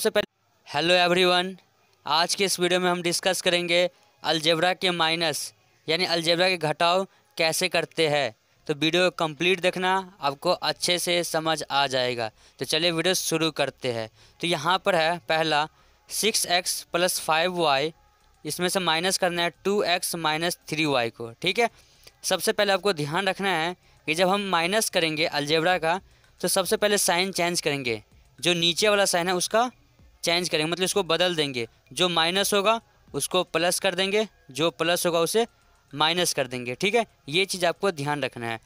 सबसे पहले hello everyone आज के इस वीडियो में हम डिस्कस करेंगे अलजेब्रा के माइनस यानी अलजेब्रा के घटाव कैसे करते हैं। तो वीडियो कंप्लीट देखना, आपको अच्छे से समझ आ जाएगा। तो चलिए वीडियो शुरू करते हैं। तो यहाँ पर है पहला six x plus five y इसमें से माइनस करना है two x minus three y को, ठीक है? सबसे पहले आपको ध्यान रखना है कि जब हम माइनस करेंगे अलजेब्रा का तो सबसे पहले साइन चेंज करेंगे। जो नीचे वाला साइन है, उसका चेंज करेंगे मतलब इसको बदल देंगे। जो माइनस होगा, उसको प्लस कर देंगे। जो प्लस होगा, उसे माइनस कर देंगे, ठीक है? ये चीज़ आपको ध्यान रखना है।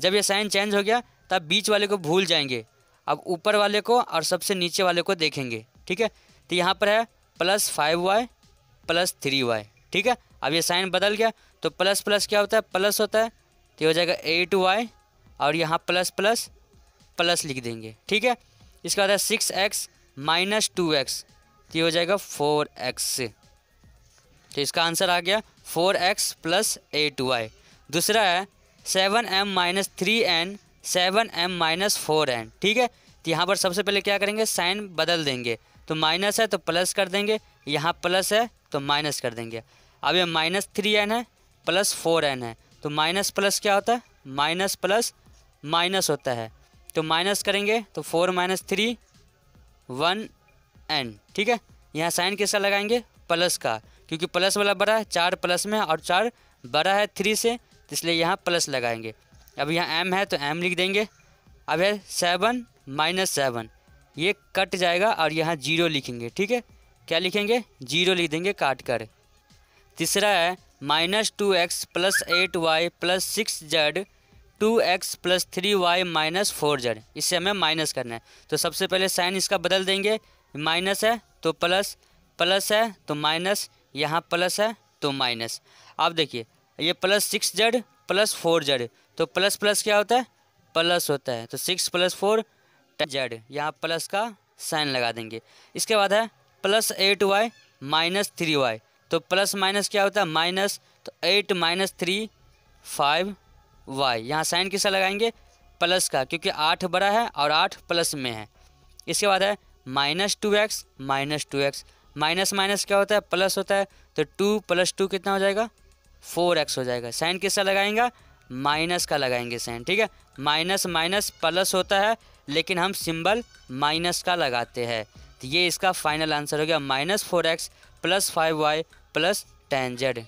जब ये साइन चेंज हो गया, तब बीच वाले को भूल जाएँगे। अब ऊपर वाले को और सबसे नीचे वाले को देखेंगे, ठीक है? तो यहाँ पर है, plus five y, plus three y, ठीक है? अब ये साइन बदल गया तो प्लस प्लस क्या होता है? प्लस होता है तो ये हो जाएगा एट वाई, और यहाँ प्लस प्लस प्लस लिख देंगे, ठीक है? इसके बाद है six x minus two x ये हो जाएगा फोर एक्स तो इसका आंसर आ गया four x plus eight y. दूसरा है seven m minus three n, seven m minus four n, ठीक है? तो यहाँ पर सबसे पहले क्या करेंगे? साइन बदल देंगे। तो माइनस है तो प्लस कर देंगे, यहाँ प्लस है तो माइनस कर देंगे। अब ये माइनस थ्री एन है, प्लस फोर एन है। तो माइनस प्लस क्या होता है? माइनस प्लस माइनस होता है। तो माइनस करेंगे तो four minus three one n, ठीक है? यहाँ साइन कैसा लगाएँगे? प्लस का, क्योंकि प्लस वाला बड़ा है, चार प्लस में और चार बड़ा है थ्री से, इसलिए यहाँ प्लस लगाएँगे। अब यहाँ एम है तो एम लिख देंगे। अब है सेवन माइनस सेवन, ये कट जाएगा और यहाँ ज़ीरो लिखेंगे, ठीक है? क्या लिखेंगे? ज़ीरो लिख देंगे, काट कर। तीसरा है minus two x plus eight y plus six z two x plus three y minus four z. इससे हमें माइनस करना है। तो सबसे पहले साइन इसका बदल देंगे। माइनस है तो प्लस प्लस है तो माइनस यहाँ प्लस है तो माइनस अब देखिए, ये plus six z plus four z. तो प्लस प्लस क्या होता है? प्लस होता है। तो सिक्स प्लस फोर जेड। यहाँ प्लस का साइन लगा देंगे। इसके बाद है plus eight y minus three y. तो प्लस माइनस क्या होता है? माइनस तो eight minus three five y, यहाँ साइन किसा लगाएँगे? प्लस का, क्योंकि आठ बड़ा है और आठ प्लस में है। इसके बाद है, minus two x, minus two x. Minus minus क्या होता है? प्लस होता है तो टू प्लस टू कितना हो जाएगा? फोर एक्स हो जाएगा। साइन किसका लगाएँगे? माइनस का लगाएँगे साइन, ठीक है? माइनस माइनस प्लस होता है, लेकिन हम सिंबल माइनस का लगाते हैं। तो ये इसका फाइनल आंसर हो गया, minus four x plus five y plus ten z.